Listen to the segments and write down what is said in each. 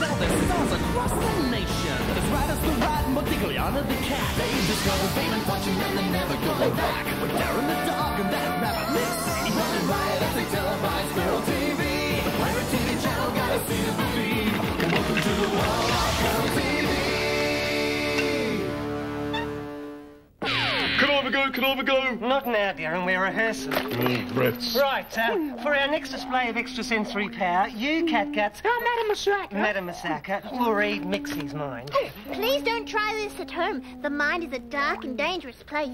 now they're stars across the nation. As right as the rat and Modigliana the cat. They discover fame and fortune and they're never go back. But Derryn the dog and that rabbit mix. Go? Can I have a go? Not now, Derryn. We're rehearsing. Breaths. Right, uh, for our next display of extrasensory power, you, Catguts, Oh, Madam Masaka. Madam Masaka, will read Mixy's mind. Please don't try this at home. The mind is a dark and dangerous place.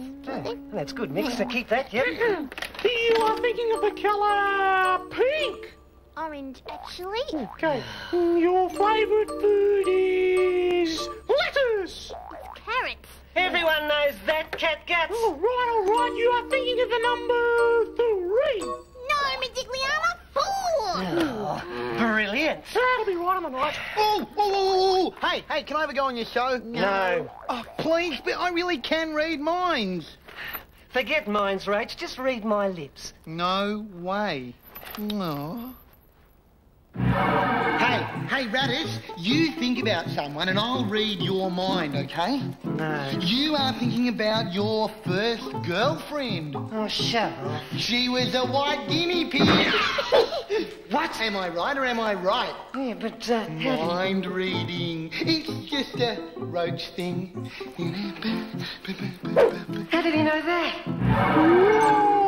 That's good, Mix. So keep that, yep. You are thinking of the colour pink. Orange, actually. Okay. Your favourite food is lettuce. Carrots. Everyone knows that, Catguts. All right, all right. You are thinking of the number three. No, Modigliana, four. Oh, brilliant. That'll be right on the night. Oh, oh, oh, oh, hey, hey, can I have a go on your show? No. Oh, please, but I really can read minds. Forget minds, Rach. Just read my lips. No way. No. Hey, hey, Radish, you think about someone and I'll read your mind, okay? No. You are thinking about your first girlfriend. Oh, shut up. She was a white guinea pig. what? Am I right or am I right? Yeah, but, uh, do you... Mind reading. It's just a roach thing. How did he know that?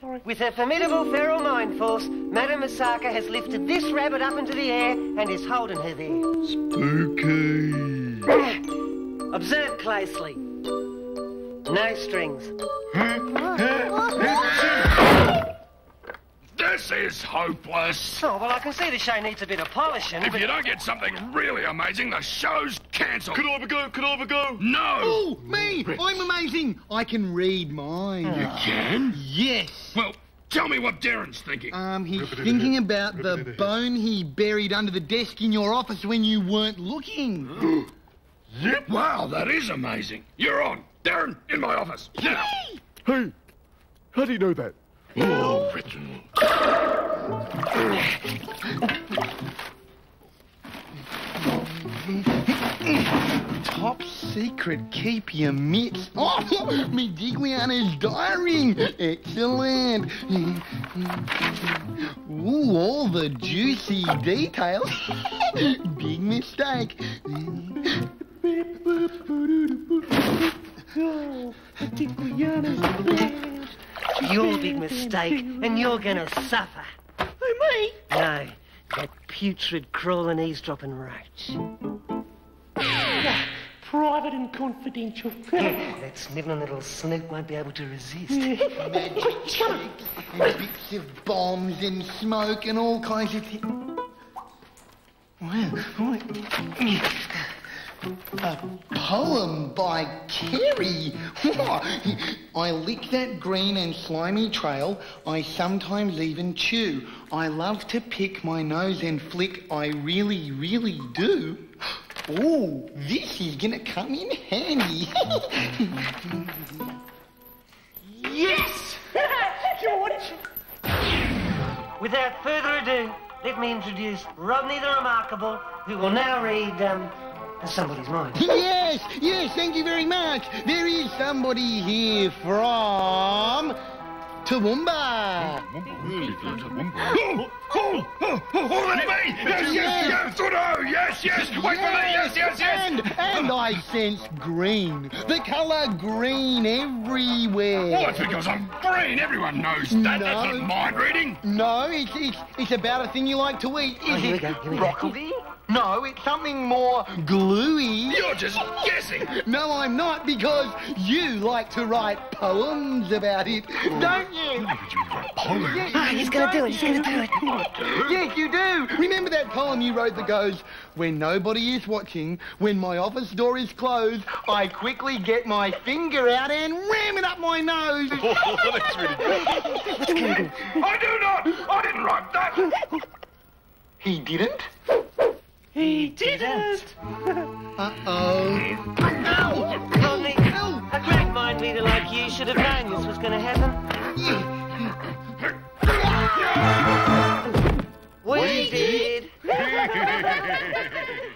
Sorry. With her formidable feral mind force, Madame Masaka has lifted this rabbit up into the air and is holding her there. Spooky. Observe closely. No strings. This is hopeless. Oh, well, I can see the show needs a bit of polishing, If but... you don't get something really amazing, the show's cancelled. Can I have a go? Can I have a go? No. Oh, me! I'm amazing. I can read minds. You can? Yes. Well, tell me what Derryn's thinking. Um, he's thinking about the bone he buried under the desk in your office when you weren't looking. Yep. Wow, that is amazing. You're on. Derryn, in my office. Now. Hey, how do you know that? Reginald. Top secret, keep your mitts. Oh, Modigliana's diary. Excellent. Ooh, all the juicy details. Big mistake. Big mistake, and you're gonna suffer. Who, me? No, that putrid, crawling, eavesdropping roach. Private and confidential. That snivelling little snoop won't be able to resist. Magic tricks and bits of bombs and smoke and all kinds of things. Well, a poem by Kerry? I lick that green and slimy trail. I sometimes even chew. I love to pick my nose and flick. I really, really do. Oh, this is gonna come in handy. Yes! Without further ado, let me introduce Rodney the Remarkable, who will now read, um, somebody's mind. Yes, yes, thank you very much. There is somebody here from Toowoomba. Oh, oh, oh, oh, that's me! Yes, yes, yes! Oh, no! Yes, yes! Wait for me! Yes, yes, yes! And, and I sense green. The colour green everywhere. Oh, well, that's because I'm green. Everyone knows that. That's No. not mind reading. No, it's, it's, it's about a thing you like to eat. Is Oh, here we it go, here we go. broccoli? No, it's something more gluey. You're just guessing. No, I'm not, because you like to write poems about it, don't you? Yes, Ah, he's gonna do it, he's gonna do it. Yes, you do. Remember that poem you wrote that goes, When nobody is watching, when my office door is closed, I quickly get my finger out and ram it up my nose. That's really good. I do not. I didn't write that. He didn't? He did it! Uh-oh. Oh, Conley, Ow! a great mind reader like you should have known this was going to happen. we did!